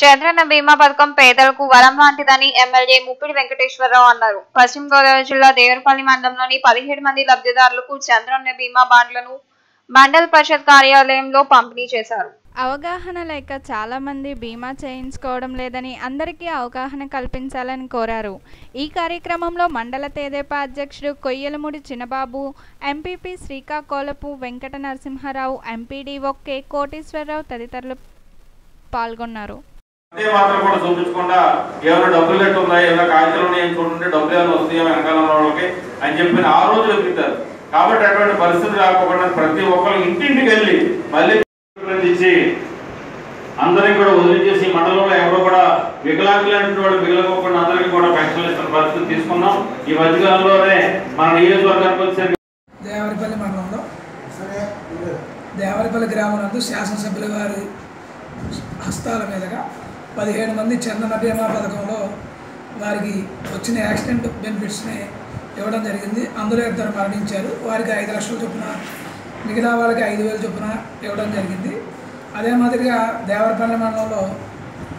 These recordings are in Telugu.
చంద్రన్న బీమా పథకం పేదలకు వరం లాంటిదని ఎమ్మెల్యే ముప్పిడి వెంకటేశ్వరరావు అన్నారు. పశ్చిమ గోదావరి జిల్లా దేవరపల్లి మండలంలోని పదిహేడు మంది లబ్ధిదారులకు చంద్రన్న బీమా బాండ్లను మండల పరిషత్ కార్యాలయంలో పంపిణీ చేశారు. అవగాహన లేక చాలామంది బీమా చేయించుకోవడం లేదని అందరికీ అవగాహన కల్పించాలని కోరారు. ఈ కార్యక్రమంలో మండల తేదేపా అధ్యక్షుడు Koyyalamudi Chinnababu MPP Srikakolapu Venkata Narasimharao MPDO K Koteswararao తదితరులు పాల్గొన్నారు. అదే మాత్రం కూడా చూపించకుండా ఏమైనా డబ్బులు గట్టి ఉన్నాయి? ఏమైనా కాగితాలు ఉన్నాయి? చూడండి డబ్బులు ఏమైనా వస్తాయో వెనకాల ఉన్న వాళ్ళకి అని చెప్పి ఆ రోజు వెతుకుతారు కాబట్టి అటువంటి పరిస్థితి రాకుండా ప్రతి ఒక్కరు ఇంటింటికి వెళ్ళి మళ్ళీ ఇచ్చి అందరికి కూడా వదిలించేసి ఈ మండలంలో ఎవరో కూడా వికలాంగులైనటువంటి వాళ్ళు మిగలకోకుండా అందరికీ కూడా పెన్షన్లు ఇస్తున్న పరిస్థితి తీసుకున్నాం. ఈ మధ్యకాలంలోనే మన నియోజకవర్గానికి వచ్చేసరికి దేవరపల్లి మండలంలో. దేవరపల్లి గ్రామం నందు శాసనసభ్యుల వారి హస్తాల మీదుగా పదిహేడు మంది చందన బీమా పథకంలో వారికి వచ్చిన యాక్సిడెంట్ బెనిఫిట్స్ని ఇవ్వడం జరిగింది. అందులో ఇద్దరు మరణించారు. వారికి ఐదు లక్షల చొప్పున మిగతా వాళ్ళకి ఐదు వేల చొప్పున ఇవ్వడం జరిగింది. అదే మాదిరిగా దేవరపల్లి మండలంలో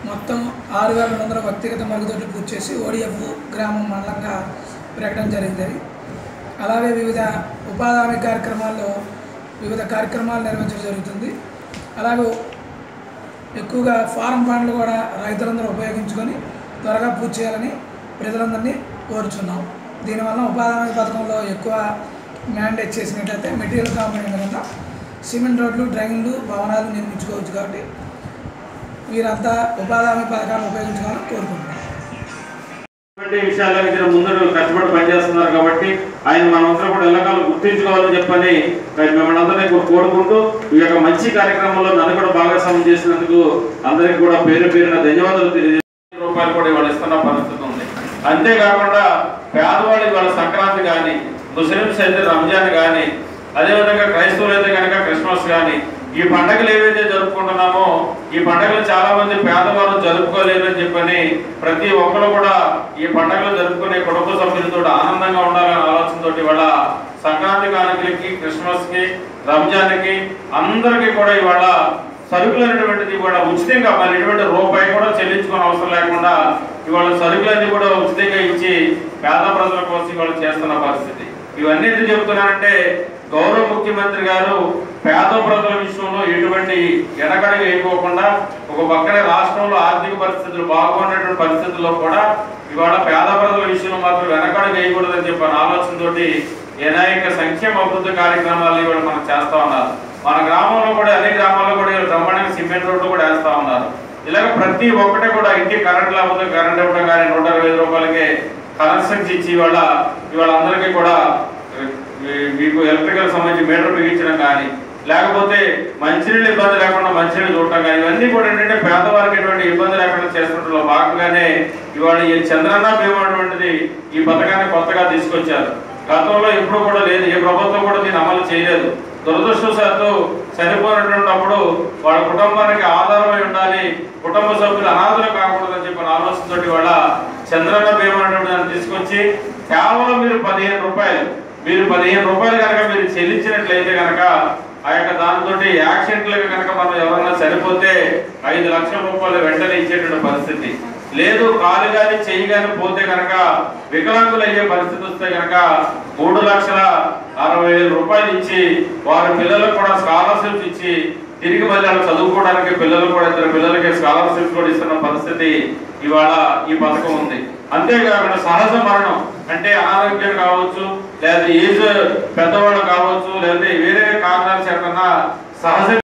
మొత్తం ఆరు వేల రెండు వందల వ్యక్తిగత మరుగుదొడ్లు పూర్తి చేసి ఓడిఎఫ్ గ్రామం మండలంగా ప్రకటన జరిగింది అలాగే వివిధ ఉపాధి హామీ కార్యక్రమాల్లో వివిధ కార్యక్రమాలు నిర్వహించడం జరుగుతుంది. అలాగే ఎక్కువగా ఫారం పండ్లు కూడా రైతులందరూ ఉపయోగించుకొని త్వరగా పూర్తి చేయాలని ప్రజలందరినీ కోరుచున్నాం. దీనివల్ల ఉపాధి హామీ పథకంలో ఎక్కువ మ్యాండేట్ చేసినట్లయితే మెటీరియల్ కాంపౌండ్ కింద సిమెంట్ రోడ్లు డ్రైన్లు భవనాలు నిర్మించుకోవచ్చు కాబట్టి వీరంతా ఉపాధి హామీ పథకాలను ఉపయోగించుకోవాలని కోరుకుంటున్నాం. విషయాల్లో ఇద్దరు ముందు కష్టపడి పనిచేస్తున్నారు కాబట్టి ఆయన మనమంతా కూడా ఎల్లకాలం గుర్తించుకోవాలని చెప్పని మరి మిమ్మల్ని అందరినీ కోరుకుంటూ ఈ యొక్క మంచి కార్యక్రమంలో నన్ను కూడా భాగస్వామ్యం చేసినందుకు అందరికీ కూడా పేరు పేరున ధన్యవాదాలు తెలియజేసి రూపాయలు కూడా ఇవాళ ఇస్తున్న పరిస్థితి ఉంది. అంతేకాకుండా పేదవాళ్ళు ఇవాళ సంక్రాంతి కానీ ముస్లింస్ అయితే రంజాన్ కానీ అదేవిధంగా క్రైస్తవులు అయితే కనుక క్రిస్మస్ కానీ ఈ పండుగలు ఏవైతే జరుపుకుంటున్నామో ఈ పండుగలు చాలా మంది పేదవారు జరుపుకోలేరు అని చెప్పని ప్రతి ఒక్కరు కూడా ఈ పండుగలు జరుపుకునే కుటుంబ సభ్యులతో ఆనందంగా ఉండాలనే ఆలోచనతోటి ఇవాళ సంక్రాంతి కానుకలకి క్రిస్మస్కి రంజాన్కి అందరికీ కూడా ఇవాళ సరుకులు అనేటువంటిది కూడా ఉచితంగా మరి ఎటువంటి రూపాయి కూడా చెల్లించుకునే అవసరం లేకుండా ఇవాళ సరుకులన్నీ కూడా ఉచితంగా ఇచ్చి పేద ప్రజల కోసం ఇవాళ చేస్తున్న పరిస్థితి. ఇవన్నీ ఎందుకు చెబుతున్నానంటే గౌరవ ముఖ్యమంత్రి గారు పేద ప్రజల విషయంలో ఎటువంటి ఎనకడ వేయకోకుండా ఒక పక్కనే రాష్ట్రంలో ఆర్థిక పరిస్థితులు బాగున్నటువంటి పరిస్థితుల్లో కూడా ఇవాళ పేద ప్రజల విషయంలో మాత్రం వెనకడ వేయకూడదని చెప్పిన ఆలోచనతోటి అనేక సంక్షేమ అభివృద్ధి కార్యక్రమాలు ఇవాళ మనం చేస్తా ఉన్నారు. మన గ్రామంలో కూడా అన్ని గ్రామాల్లో కూడా ఇవాళ బ్రహ్మాండంగా సిమెంట్ రోడ్లు కూడా వేస్తూ ఉన్నారు. ఇలాగ ప్రతి ఒక్కటి కూడా ఇంటికి కరెంట్ లేకపోతే కరెంట్ ఇవ్వడం కానీ నూట అరవై రూపాయలకి కనెక్షన్స్ ఇచ్చి ఇవాళ ఇవాళ అందరికీ కూడా మీకు ఎలక్ట్రికల్ సంబంధించి మీటర్ బిగించడం కానీ లేకపోతే మంచినీళ్ళు ఇబ్బంది లేకుండా మంచినీళ్ళు చూడటం కానీ ఇవన్నీ కూడా ఏంటంటే పేదవారికి ఎటువంటి ఇబ్బంది లేకుండా చేస్తున్నట్లో భాగంగానే ఇవాళ ఈ చంద్రన్న భీమా అటువంటిది ఈ పథకాన్ని కొత్తగా తీసుకొచ్చారు. గతంలో ఎప్పుడు కూడా లేదు. ఏ ప్రభుత్వం కూడా దీన్ని అమలు చేయలేదు. దురదృష్టవశాత్తు చనిపోయినటువంటిప్పుడు వాళ్ళ కుటుంబానికి ఆధారమై ఉండాలి కుటుంబ సభ్యులు అనాథలు కాకూడదని చెప్పిన ఆలోచనతోటి వాళ్ళ చంద్రన్న బీమా అనేటువంటి దాన్ని తీసుకొచ్చి కేవలం మీరు పదిహేను రూపాయలు మీరు పదిహేను రూపాయలు కనుక మీరు చెల్లించినట్లయితే కనుక ఆ యొక్క దాంతో యాక్సిడెంట్లకు కనుక మనం ఎవరన్నా చనిపోతే ఐదు లక్షల రూపాయలు వెంటనే ఇచ్చేటువంటి పరిస్థితి. లేదు కాలు కానీ చెయ్యి కానీ పోతే కనుక వికలాంగులు అయ్యే పరిస్థితి వస్తే కనుక మూడు లక్షల అరవై వేల రూపాయలు ఇచ్చి వారి పిల్లలకు కూడా స్కాలర్షిప్స్ ఇచ్చి తిరిగి మళ్ళీ అలా చదువుకోవడానికి పిల్లలు కూడా ఇద్దరు పిల్లలకి స్కాలర్షిప్స్ కూడా ఇస్తున్న పరిస్థితి ఇవాళ ఈ పథకం ఉంది. అంతేకాకుండా సహజ మరణం అంటే అనారోగ్యం కావచ్చు లేదా ఏజ్ పెద్దవాళ్ళు కావచ్చు లేదా వేరే కారణాల చేత సహజ